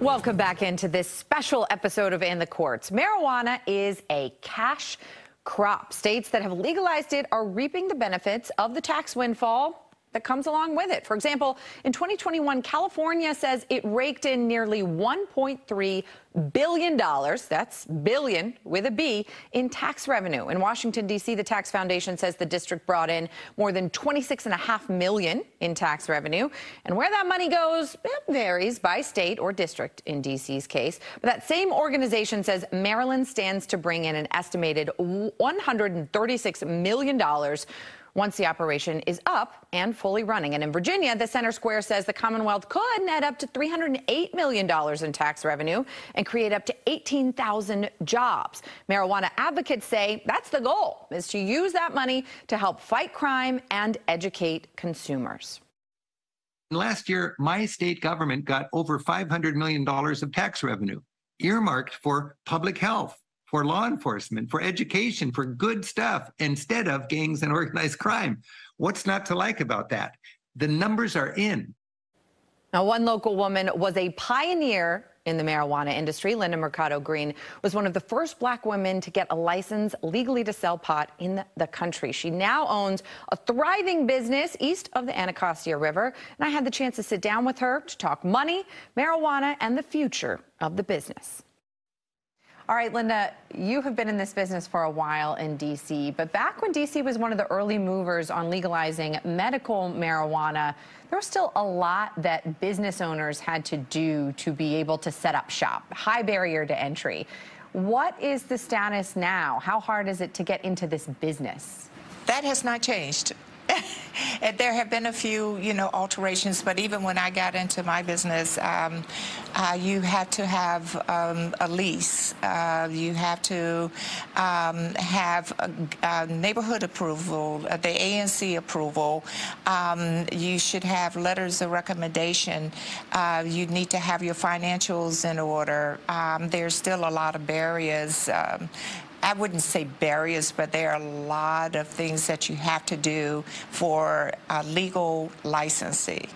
Welcome back into this special episode of In the Courts. Marijuana is a cash crop. States that have legalized it are reaping the benefits of the tax windfall that comes along with it. For example, in 2021, California says it raked in nearly $1.3 billion, that's billion with a B, in tax revenue. In Washington, D.C., the Tax Foundation says the district brought in more than 26.5 million in tax revenue. And where that money goes, varies by state or district in D.C.'s case. But that same organization says Maryland stands to bring in an estimated $136 million once the operation is up and fully running. And in Virginia, the Center Square says the Commonwealth could net up to $308 million in tax revenue and create up to 18,000 jobs. Marijuana advocates say that's the goal, is to use that money to help fight crime and educate consumers. Last year, my state government got over $500 million of tax revenue earmarked for public health, for law enforcement, for education, for good stuff instead of gangs and organized crime. What's not to like about that? The numbers are in. Now, one local woman was a pioneer in the marijuana industry. Linda Mercado Greene was one of the first black women to get a license legally to sell pot in the country. She now owns a thriving business east of the Anacostia River. And I had the chance to sit down with her to talk money, marijuana, and the future of the business. All right, Linda, you have been in this business for a while in D.C., but back when D.C. was one of the early movers on legalizing medical marijuana, there was still a lot that business owners had to do to be able to set up shop, high barrier to entry. What is the status now? How hard is it to get into this business? That has not changed. There have been a few, you know, alterations, but even when I got into my business, um, uh, you had to have um, a lease. Uh, you have to um, have a, a neighborhood approval, uh, the ANC approval. Um, you should have letters of recommendation. Uh, you need to have your financials in order. Um, there's still a lot of barriers um, I wouldn't say barriers, but there are a lot of things that you have to do for a legal licensing.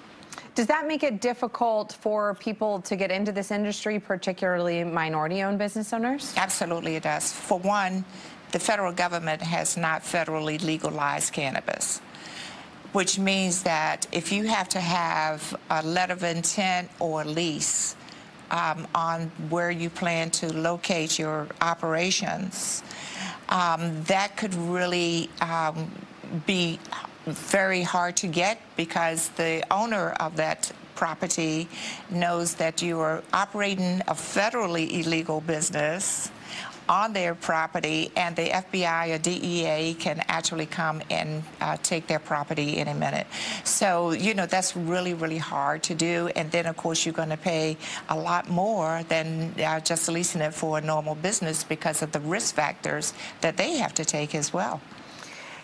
Does that make it difficult for people to get into this industry, particularly minority-owned business owners? Absolutely it does. For one, the federal government has not federally legalized cannabis which means that if you have to have a letter of intent or a lease um, on where you plan to locate your operations, um, that could really um, be very hard to get because the owner of that property knows that you are operating a federally illegal business on their property, and the FBI or DEA can actually come and uh, take their property in a minute. So, you know, that's really, really hard to do. And then, of course, you're going to pay a lot more than uh, just leasing it for a normal business because of the risk factors that they have to take as well.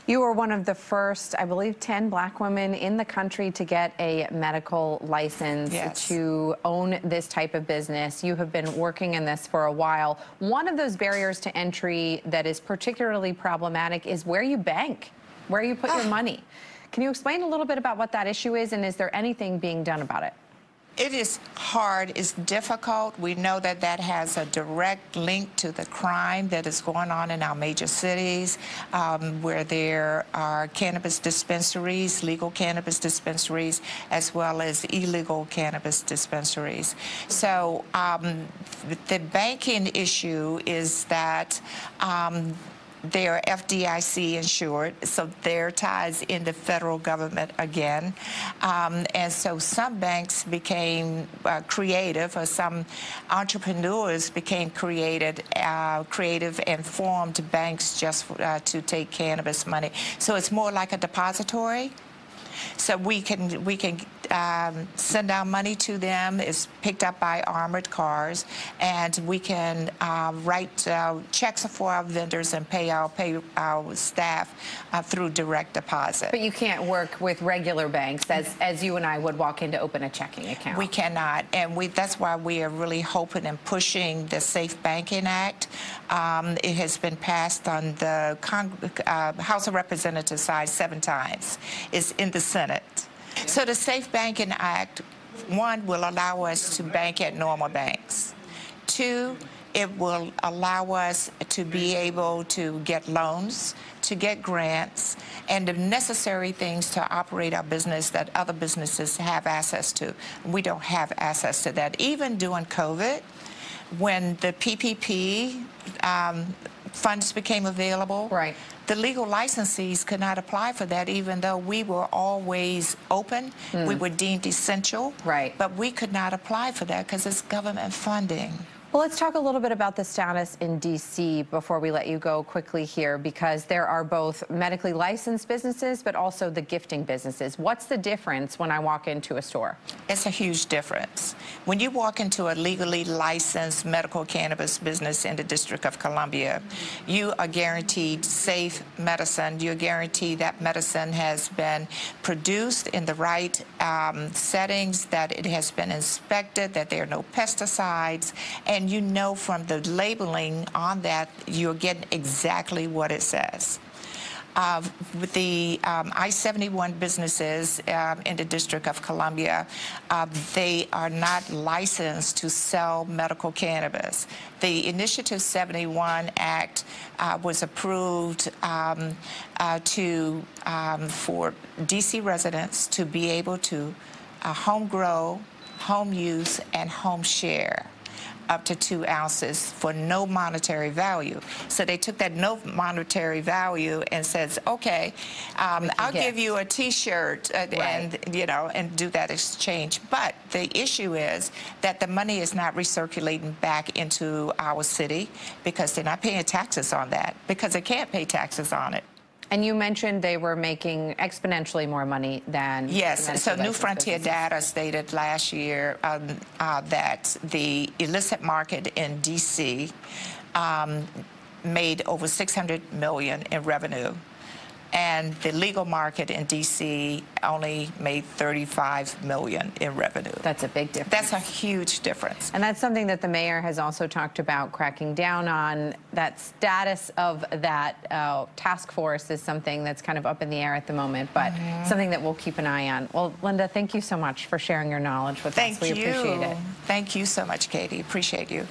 You were one of the first, I believe, 10 black women in the country to get a medical license yes. to own this type of business. You have been working in this for a while. One of those barriers to entry that is particularly problematic is where you bank, where you put your ah. money. Can you explain a little bit about what that issue is, and is there anything being done about it? It is hard, it's difficult. We know that that has a direct link to the crime that is going on in our major cities, um, where there are cannabis dispensaries, legal cannabis dispensaries, as well as illegal cannabis dispensaries. So um, the banking issue is that um, they are FDIC insured, so their ties in the federal government again. Um, and so some banks became uh, creative, or some entrepreneurs became created, uh, creative and formed banks just uh, to take cannabis money. So it's more like a depository. So we can we can um, send our money to them. It's picked up by armored cars, and we can uh, write uh, checks for our vendors and pay our pay our staff uh, through direct deposit. But you can't work with regular banks as as you and I would walk in to open a checking account. We cannot, and we that's why we are really hoping and pushing the Safe Banking Act. Um, it has been passed on the uh, House of Representatives side seven times. It's in the Senate. So the Safe Banking Act one, will allow us to bank at normal banks. Two, it will allow us to be able to get loans, to get grants, and the necessary things to operate our business that other businesses have access to. We don't have access to that. Even during COVID, when the PPP um, funds became available, Right. the legal licensees could not apply for that, even though we were always open. We hmm. were deemed essential. Right. But we could not apply for that because it's government funding. Well, let's talk a little bit about the status in D.C. before we let you go quickly here, because there are both medically licensed businesses, but also the gifting businesses. What's the difference when I walk into a store? It's a huge difference. When you walk into a legally licensed medical cannabis business in the District of Columbia, you are guaranteed safe medicine. You're guaranteed that medicine has been produced in the right um, settings, that it has been inspected, that there are no pesticides, and you know from the labeling on that you're getting exactly what it says. Uh, with the um, I-71 businesses um, in the District of Columbia, uh, they are not licensed to sell medical cannabis. The Initiative 71 Act uh, was approved um, uh, to um, for DC residents to be able to uh, home grow, home use, and home share up to two ounces for no monetary value. So they took that no monetary value and says, okay, um, I'll gift. give you a T-shirt uh, and you know and do that exchange. But the issue is that the money is not recirculating back into our city because they're not paying taxes on that because they can't pay taxes on it. And you mentioned they were making exponentially more money than Yes, so New Frontier businesses. Data stated last year um, uh, that the illicit market in DC um, made over 600 million in revenue, and the legal market in DC only made 35 million in revenue. That's a big difference. That's a huge difference. And that's something that the mayor has also talked about cracking down on. That status of that uh, task force is something that's kind of up in the air at the moment, but Mm-hmm. something that we'll keep an eye on. Well, Linda, thank you so much for sharing your knowledge with Thank us. We you. appreciate it. Thank you so much, Katie. Appreciate you.